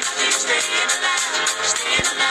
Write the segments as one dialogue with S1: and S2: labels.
S1: Staying alive, staying alive.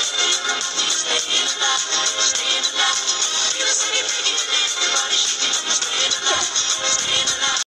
S1: Christmas.